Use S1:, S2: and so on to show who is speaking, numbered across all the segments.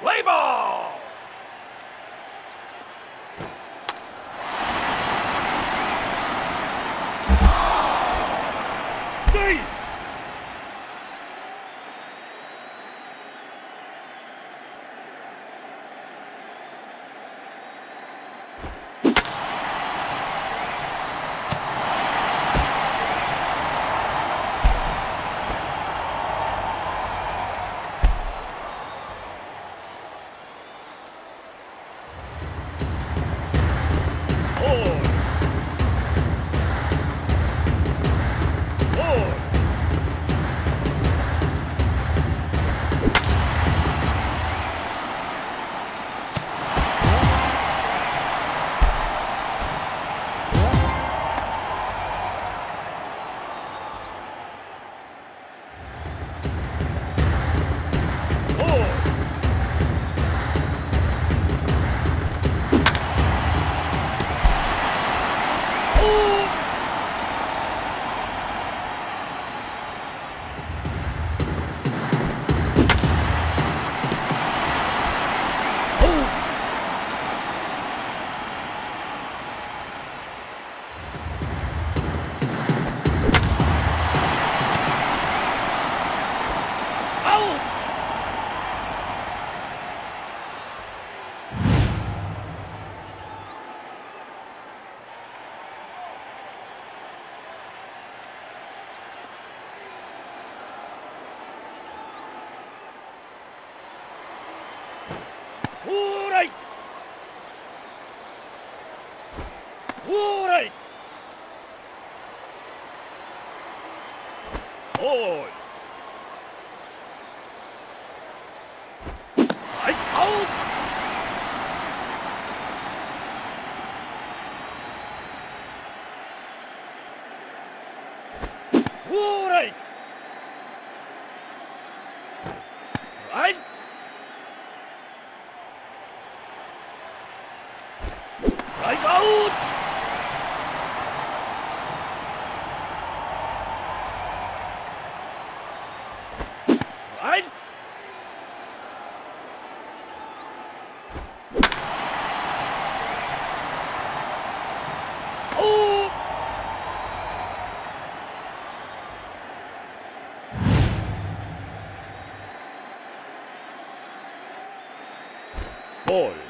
S1: Play ball!
S2: Hold! Strike out! Strike! Strike! Strike out! Strike! Oh! Ball.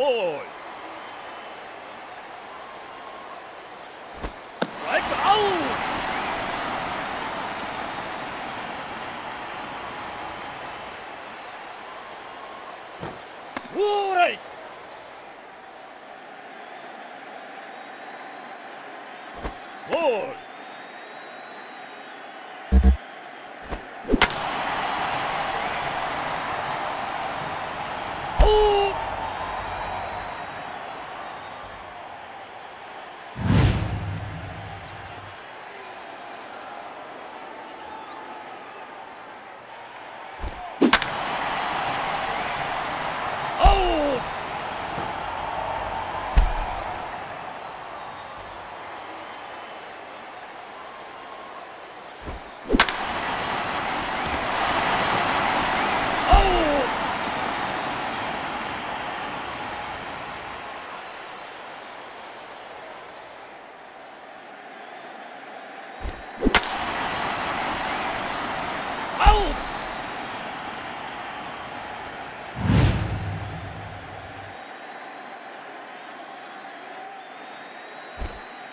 S2: ボ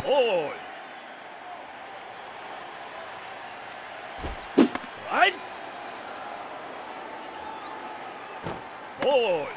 S2: ボール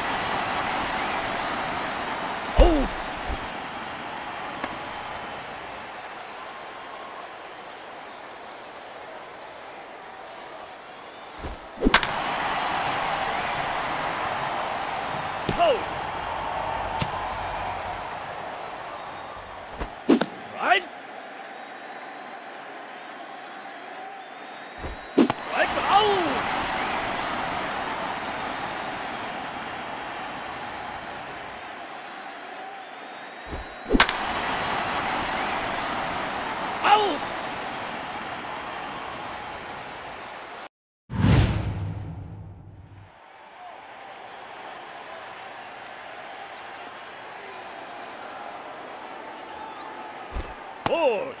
S2: ボ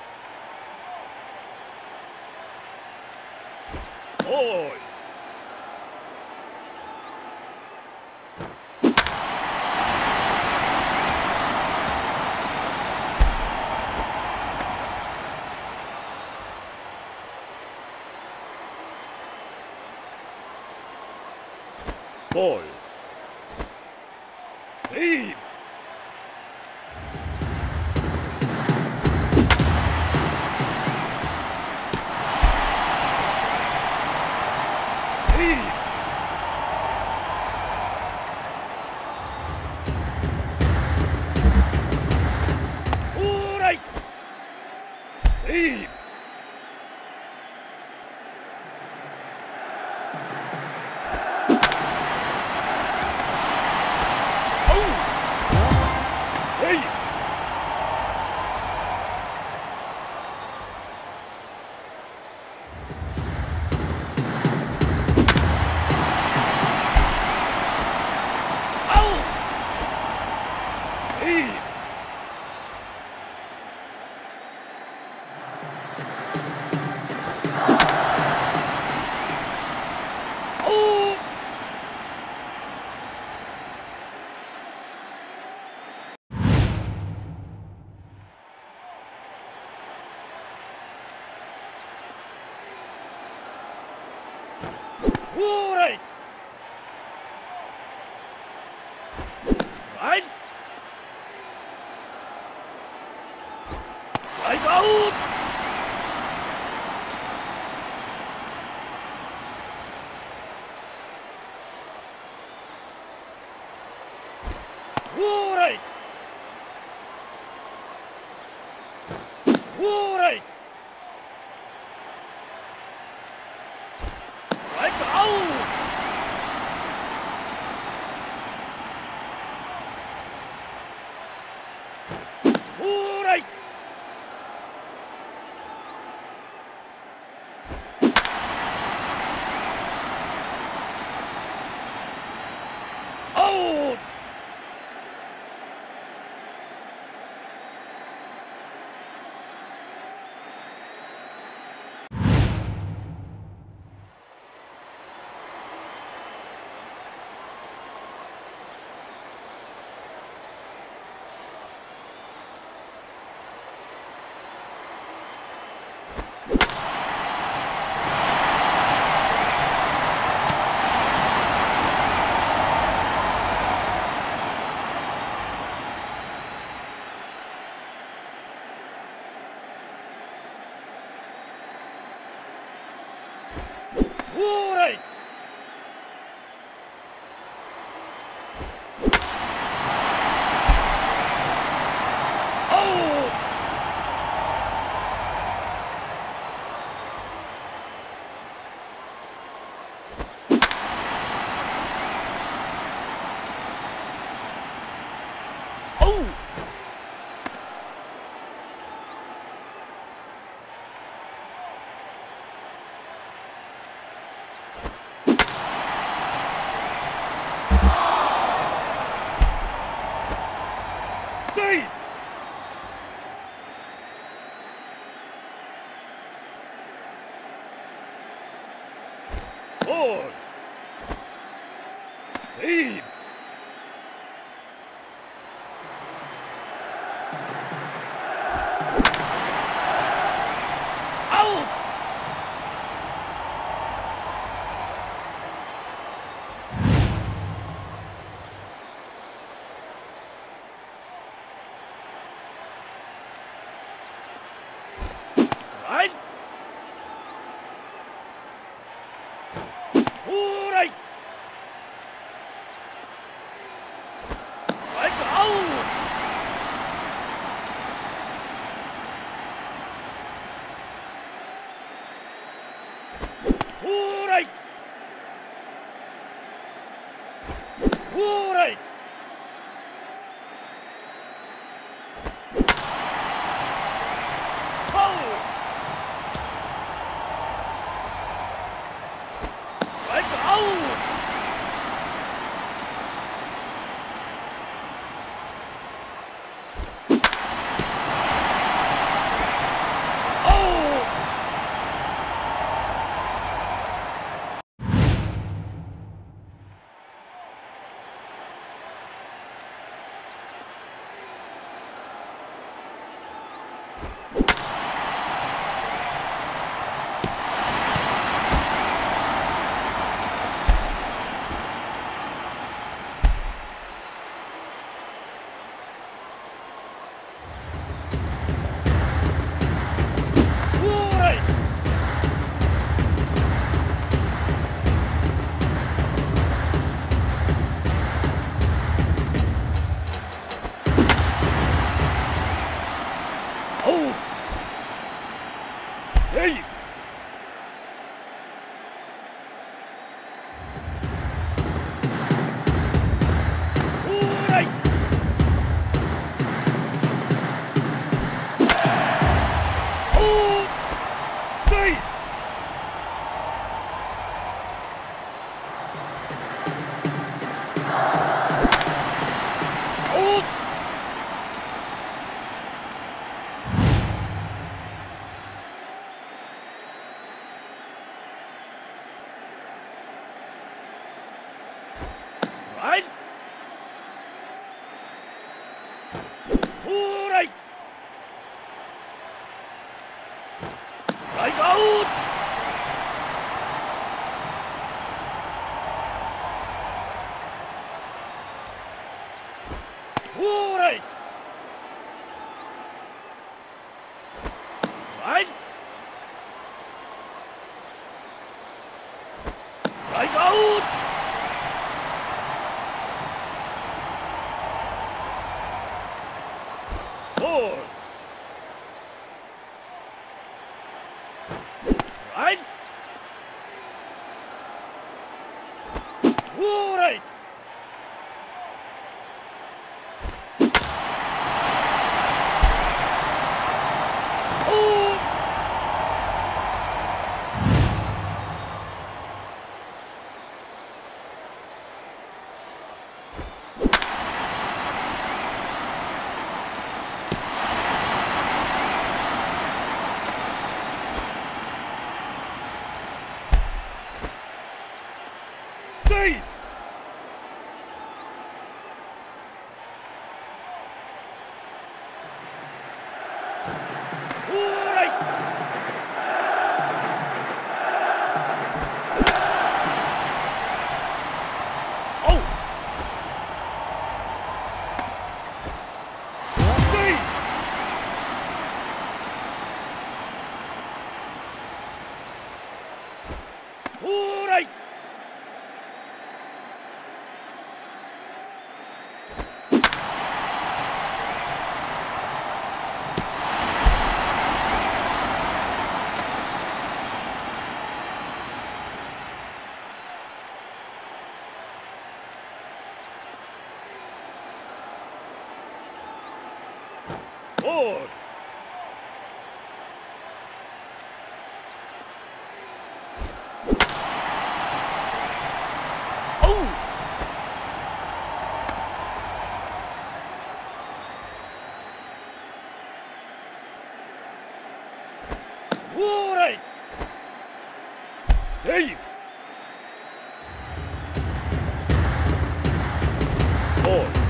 S2: スライボ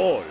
S2: ボ